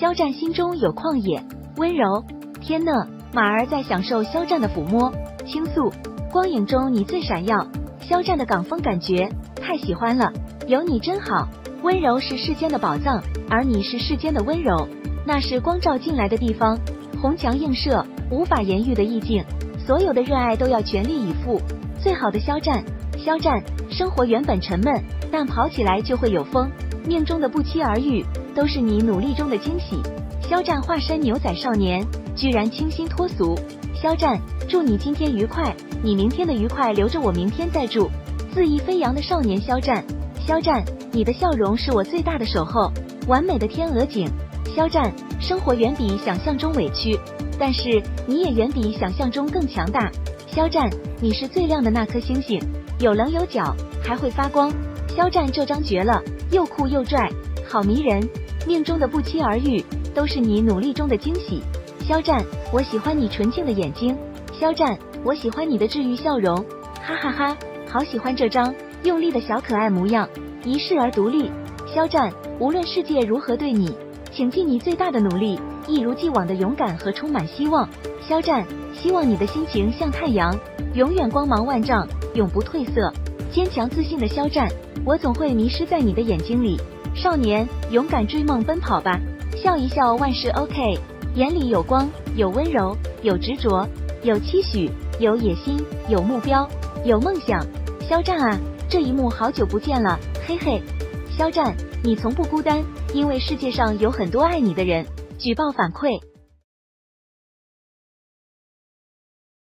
肖战心中有旷野，温柔。天呐，马儿在享受肖战的抚摸、倾诉。光影中你最闪耀，肖战的港风感觉太喜欢了，有你真好。温柔是世间的宝藏，而你是世间的温柔，那是光照进来的地方，红墙映射，无法言喻的意境。所有的热爱都要全力以赴。最好的肖战，肖战，生活原本沉闷，但跑起来就会有风。命中的不期而遇。都是你努力中的惊喜。肖战化身牛仔少年，居然清新脱俗。肖战，祝你今天愉快，你明天的愉快留着我明天再祝。恣意飞扬的少年肖战，肖战，你的笑容是我最大的守候，完美的天鹅颈。肖战，生活远比想象中委屈，但是你也远比想象中更强大。肖战，你是最亮的那颗星星，有棱有角，还会发光。肖战这张绝了，又酷又拽，好迷人。命中的不期而遇，都是你努力中的惊喜。肖战，我喜欢你纯净的眼睛。肖战，我喜欢你的治愈笑容。哈哈哈，好喜欢这张用力的小可爱模样，一世而独立。肖战，无论世界如何对你，请尽你最大的努力，一如既往的勇敢和充满希望。肖战，希望你的心情像太阳，永远光芒万丈，永不褪色。坚强自信的肖战，我总会迷失在你的眼睛里。少年，勇敢追梦，奔跑吧！笑一笑，万事 OK。眼里有光，有温柔，有执着，有期许，有野心，有目标，有梦想。肖战啊，这一幕好久不见了，嘿嘿。肖战，你从不孤单，因为世界上有很多爱你的人。举报反馈。